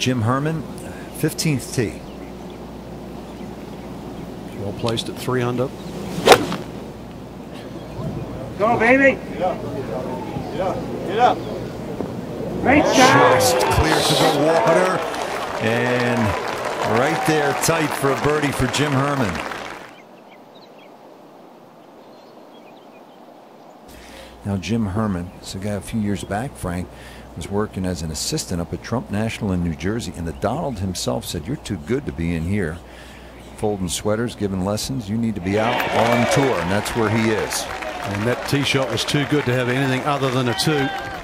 Jim Herman, 15th tee. Well placed at three under. Go, baby. Get up. Get up. Get up. Great shot. Just clear to the water. And right there, tight for a birdie for Jim Herman. Now, Jim Herman, this guy a few years back, Frank, was working as an assistant up at Trump National in New Jersey. And the Donald himself said, You're too good to be in here. Folding sweaters, giving lessons. You need to be out on tour. And that's where he is. And that tee shot was too good to have anything other than a two.